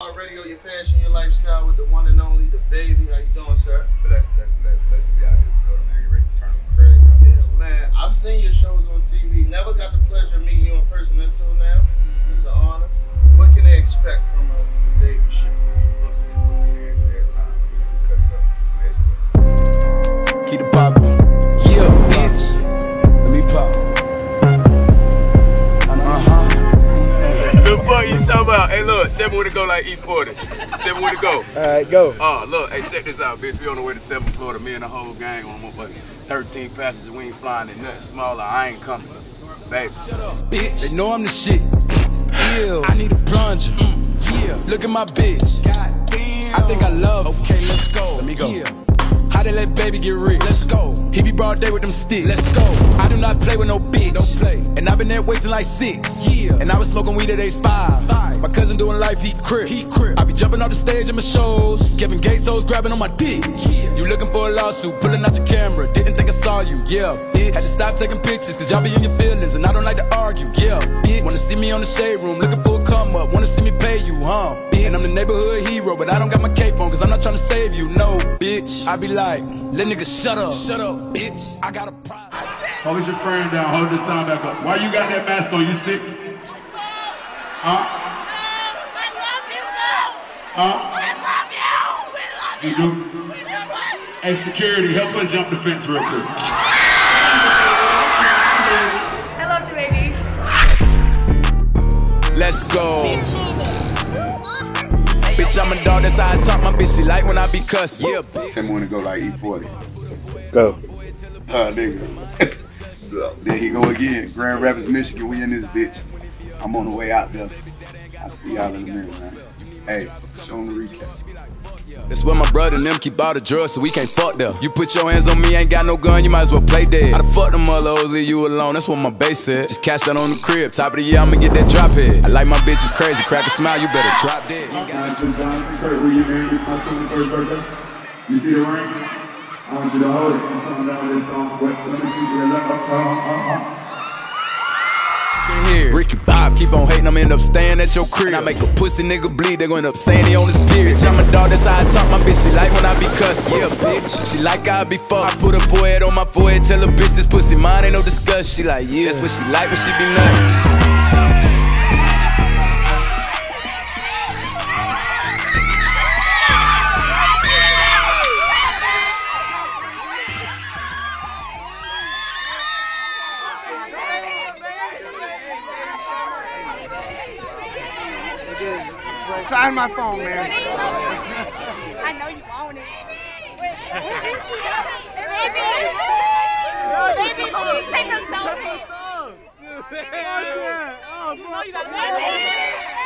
Radio, your fashion, your lifestyle with the one and only, the baby. How you doing, sir? But that's that's that's that's be out here Florida, man. Get ready to turn crazy. Yeah, man. I've seen your shows on TV. Never got the pleasure of meeting you in person until now. Mm-hmm. It's an honor. You talking about? Hey, look, tell me where to go like E-40. Tell me where to go. Alright, go. Oh, look, hey, check this out, bitch. We on the way to Tampa, Florida. Me and the whole gang on motherfucking 13 passengers. We ain't flying in nothing smaller. I ain't coming. Baby. Shut up, bitch, they know I'm the shit. Yeah, I need a plunger. Mm, yeah, look at my bitch. God damn. I think I love. Okay, let's go. Let me go. Yeah. How they let baby get rich? Let's go. He be broad day with them sticks. Let's go. I do not play with no bitch. Don't play. And I've been there wasting like six. Yeah. And I was smoking weed at age five. Five. My cousin doing life, he crip. He crip. I be jumping off the stage in my shows. Kevin Gates hoes grabbing on my dick. Yeah. You looking for a lawsuit, pulling out your camera. Didn't think I saw you. Yeah, bitch. Had to stop taking pictures, cause y'all be in your feelings. And I don't like to argue. Yeah, bitch. Wanna see me on the shade room, looking for a up. Wanna see me pay you, huh? Bitch. And I'm the neighborhood hero, but I don't got my cape on, cause I'm not trying to save you. No, bitch. I be like, let niggas shut up. Shut up, bitch. I got a problem. Hold your friend down. Hold the sound back up. Why you got that mask on? You sick? Huh? Huh? We love you We love you! We do? Hey, security, help us jump the fence real quick. Let's go. Bitch, I'm a dog, that's how I talk. My bitch, she like when I be cussed. Yeah, bitch. Tell me when to go like E-40. Go. Uh, nigga. so, there he go again. Grand Rapids, Michigan. We in this bitch. I'm on the way out there. I'll see y'all in a minute, man. Hey, show them the recap. That's where my brother and them keep all the drugs, so we can't fuck them. You put your hands on me, ain't got no gun, you might as well play dead. I done fuck them other hoes, leave you alone, that's what my base said. Just cash that on the crib, top of the year, I'ma get that drop head. I like my bitches crazy, crack a smile, you better drop dead. You got Johnson, Kurt, were you married your son's first birthday? You see the ring? I want you to hold it. I'm coming down with this song. What? Let me see you left. Uh, uh, uh, here. Ricky keep on hating, I'ma end up staying at your crib. I make a pussy nigga bleed, they gon' end up saying he on his period. Bitch, I'm a dog, that's how I talk, my bitch, she like when I be cussed. Yeah, bitch, she like I be fucked. I put her forehead on my forehead, tell her bitch this pussy mine, ain't no discuss. She like, yeah, that's what she like when she be nuttin'. Sign my phone, man. I know you want it. Baby, baby, please take a selfie. You know you got